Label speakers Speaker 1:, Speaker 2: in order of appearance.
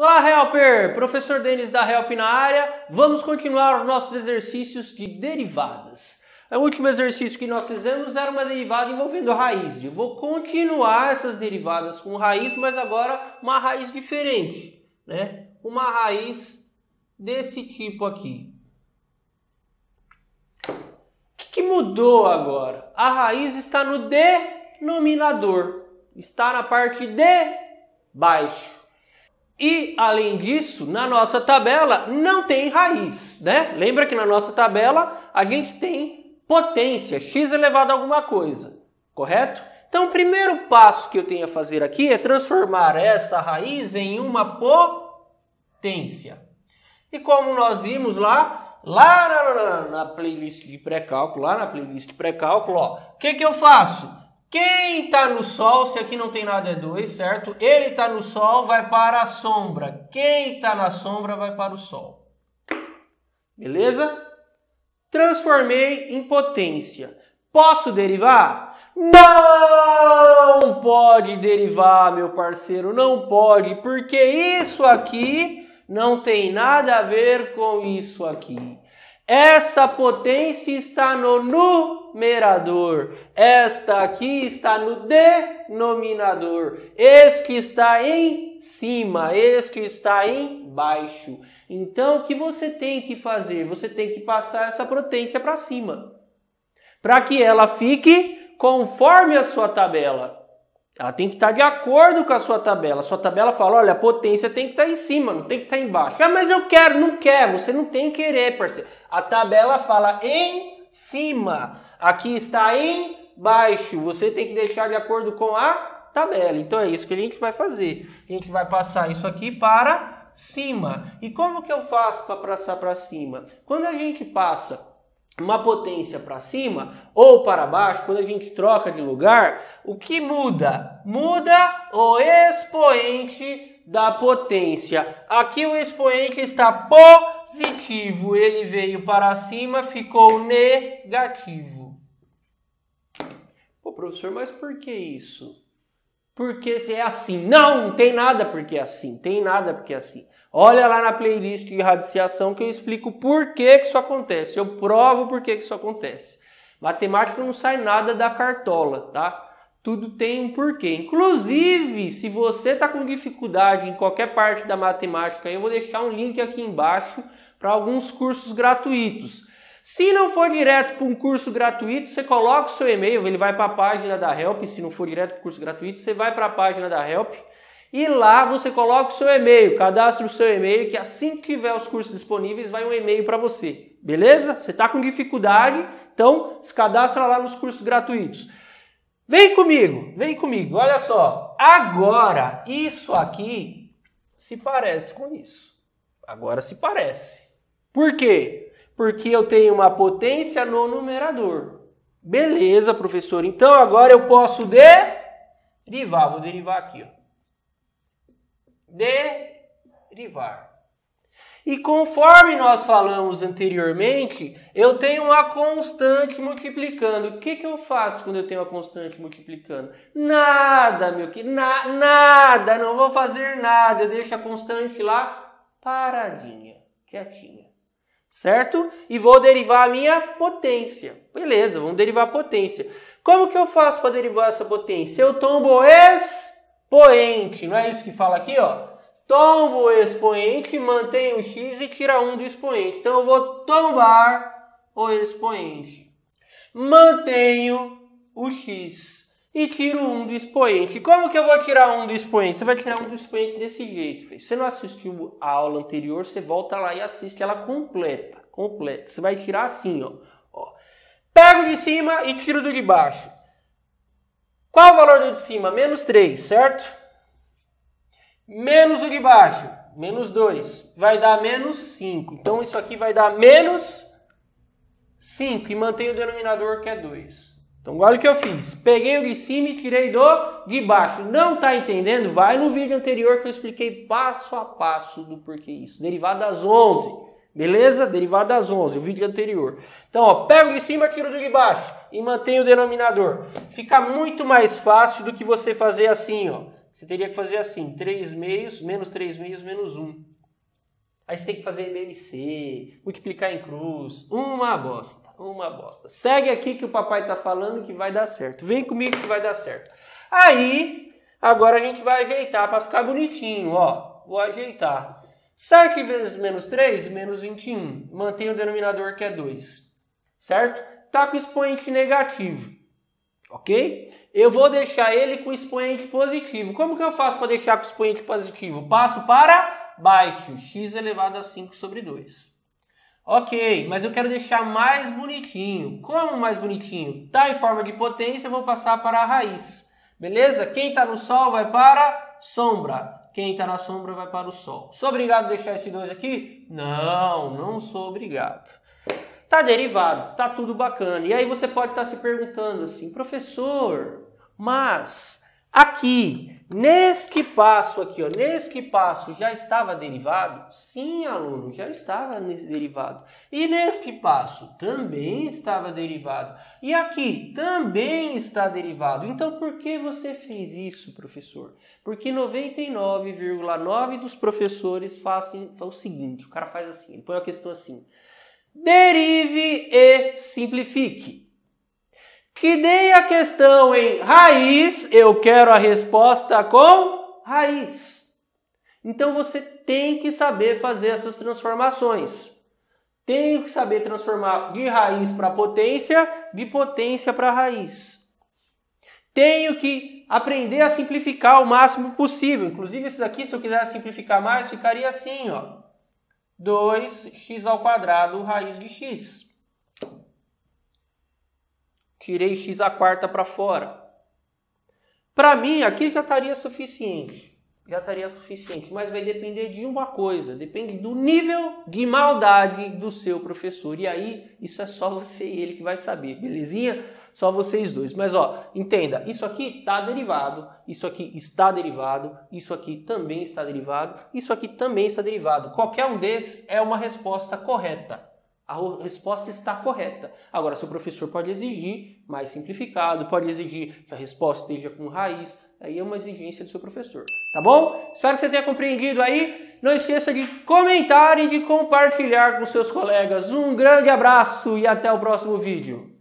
Speaker 1: Olá, Helper! Professor Denis da Help na área. Vamos continuar os nossos exercícios de derivadas. O último exercício que nós fizemos era uma derivada envolvendo raiz. Eu vou continuar essas derivadas com raiz, mas agora uma raiz diferente, né? Uma raiz desse tipo aqui. O que, que mudou agora? A raiz está no denominador, está na parte de baixo. E além disso, na nossa tabela não tem raiz, né? Lembra que na nossa tabela a gente tem potência, x elevado a alguma coisa, correto? Então, o primeiro passo que eu tenho a fazer aqui é transformar essa raiz em uma potência. E como nós vimos lá, lá na, playlist de pré-cálculo, lá na playlist de pré-cálculo, o que, que eu faço? Quem está no Sol, se aqui não tem nada é 2, certo? Ele está no Sol, vai para a sombra. Quem está na sombra vai para o Sol. Beleza? Transformei em potência. Posso derivar? Não pode derivar, meu parceiro, não pode, porque isso aqui não tem nada a ver com isso aqui. Essa potência está no numerador. Esta aqui está no denominador. Este está em cima, este está embaixo. Então, o que você tem que fazer? Você tem que passar essa potência para cima. Para que ela fique conforme a sua tabela. Ela tem que estar de acordo com a sua tabela. A sua tabela fala: olha, a potência tem que estar em cima, não tem que estar embaixo. Ah, mas eu quero, não quer. Você não tem que querer, parceiro. A tabela fala em cima. Aqui está embaixo. Você tem que deixar de acordo com a tabela. Então é isso que a gente vai fazer. A gente vai passar isso aqui para cima. E como que eu faço para passar para cima? Quando a gente passa uma potência para cima ou para baixo, quando a gente troca de lugar, o que muda? Muda o expoente da potência. Aqui o expoente está positivo, ele veio para cima, ficou negativo. Pô, professor, mas por que isso? Porque se é assim. Não, não tem nada porque é assim. Tem nada porque é assim. Olha lá na playlist de radiciação que eu explico por que, que isso acontece. Eu provo por que, que isso acontece. Matemática não sai nada da cartola, tá? Tudo tem um porquê. Inclusive, se você está com dificuldade em qualquer parte da matemática, eu vou deixar um link aqui embaixo para alguns cursos gratuitos. Se não for direto para um curso gratuito, você coloca o seu e-mail, ele vai para a página da Help. Se não for direto para o curso gratuito, você vai para a página da Help e lá você coloca o seu e-mail, cadastre o seu e-mail, que assim que tiver os cursos disponíveis, vai um e-mail para você. Beleza? Você está com dificuldade, então se cadastra lá nos cursos gratuitos. Vem comigo, vem comigo. Olha só. Agora, isso aqui se parece com isso. Agora se parece. Por quê? Porque eu tenho uma potência no numerador. Beleza, professor. Então agora eu posso derivar. Vou derivar aqui, ó derivar. E conforme nós falamos anteriormente, eu tenho uma constante multiplicando. O que, que eu faço quando eu tenho uma constante multiplicando? Nada, meu que na, nada, não vou fazer nada. Eu deixo a constante lá paradinha, quietinha. Certo? E vou derivar a minha potência. Beleza, vamos derivar a potência. Como que eu faço para derivar essa potência? Eu tombo esse Poente, não é isso que fala aqui, ó? Tombo o expoente, mantém o x e tira 1 do expoente. Então eu vou tombar o expoente. Mantenho o x e tiro 1 do expoente. Como que eu vou tirar 1 do expoente? Você vai tirar 1 do expoente desse jeito. Se você não assistiu a aula anterior, você volta lá e assiste ela completa. Completa. Você vai tirar assim, ó. ó. Pego de cima e tiro do de baixo. Qual o valor do de cima? Menos 3, certo? Menos o de baixo, menos 2, vai dar menos 5. Então isso aqui vai dar menos 5 e mantém o denominador que é 2. Então olha o que eu fiz. Peguei o de cima e tirei do de baixo. Não está entendendo? Vai no vídeo anterior que eu expliquei passo a passo do porquê isso. Derivado das 11. Beleza? Derivado das 11, o vídeo anterior. Então, ó, pego de cima, tiro do de baixo e mantenho o denominador. Fica muito mais fácil do que você fazer assim, ó. você teria que fazer assim, 3 meios, menos 3 meios, menos 1. Aí você tem que fazer MLC, multiplicar em cruz. Uma bosta, uma bosta. Segue aqui que o papai está falando que vai dar certo. Vem comigo que vai dar certo. Aí, agora a gente vai ajeitar para ficar bonitinho, ó. Vou ajeitar. 7 vezes menos 3, menos 21. Mantém o denominador que é 2. Certo? Tá com expoente negativo. Ok? Eu vou deixar ele com expoente positivo. Como que eu faço para deixar com expoente positivo? Passo para baixo, x elevado a 5 sobre 2. Ok, mas eu quero deixar mais bonitinho. Como mais bonitinho? Está em forma de potência, eu vou passar para a raiz. Beleza? Quem está no sol vai para sombra. Quem está na sombra vai para o sol. Sou obrigado a deixar esse 2 aqui? Não, não sou obrigado. Tá derivado, tá tudo bacana. E aí você pode estar tá se perguntando assim, professor, mas Aqui, neste passo aqui, ó, neste passo já estava derivado? Sim, aluno, já estava derivado. E neste passo também estava derivado. E aqui também está derivado. Então, por que você fez isso, professor? Porque 99,9 dos professores fazem, fazem o seguinte, o cara faz assim, ele põe a questão assim. Derive e simplifique que dei a questão em raiz, eu quero a resposta com raiz. Então você tem que saber fazer essas transformações. Tem que saber transformar de raiz para potência, de potência para raiz. Tenho que aprender a simplificar o máximo possível. Inclusive, isso aqui, se eu quiser simplificar mais, ficaria assim, ó. 2x ao quadrado raiz de x tirei x a quarta para fora. Para mim, aqui já estaria suficiente. Já estaria suficiente, mas vai depender de uma coisa, depende do nível de maldade do seu professor. E aí, isso é só você e ele que vai saber, belezinha? Só vocês dois. Mas ó, entenda, isso aqui está derivado, isso aqui está derivado, isso aqui também está derivado, isso aqui também está derivado. Qualquer um desses é uma resposta correta a resposta está correta. Agora, seu professor pode exigir mais simplificado, pode exigir que a resposta esteja com raiz, aí é uma exigência do seu professor, tá bom? Espero que você tenha compreendido aí. Não esqueça de comentar e de compartilhar com seus colegas. Um grande abraço e até o próximo vídeo.